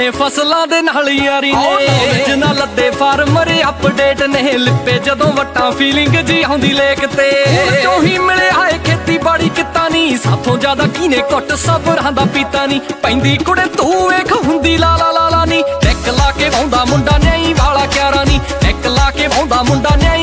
ਨੇ ਫਸਲਾਂ ਦੇ ਨਾਲ ਯਾਰੀ ਨੇ। ਜਿਨ੍ਹਾਂ ਲੱਦੇ ਫਾਰਮਰ ਅਪਡੇਟ ਨੇ ਲਿਪੇ। ਜਦੋਂ ਵਟਾਂ ਫੀਲਿੰਗ ਜੀ ਆਉਂਦੀ ਲੇਕ ਤੇ। ਜੋ ਹੀ ਮਿਲਿਆ ਏ ਖੇਤੀਬਾੜੀ ਕਿਤਾ ਨਹੀਂ ਸਾਥੋਂ ਜ਼ਿਆਦਾ ਕੀਨੇ ਘੁੱਟ ਸਬਰਾਂ ਦਾ ਪੀਤਾ ਨਹੀਂ ਪੈਂਦੀ ਕੁੜੇ ਤੂੰ ਵੇਖ ਹੁੰਦੀ ਲਾ ਲਾ ਲਾ ਲਾ ਟੈਕ ਲਾ ਕੇ ਵਾਉਂਦਾ ਮੁੰਡਾ ਨਿਆਈ ਵਾਲਾ ਕਿਆਰਾ ਨਹੀਂ ਟੈਕ ਲਾ ਕੇ ਵਾਉਂਦਾ ਮੁੰਡਾ ਨਿਆਈ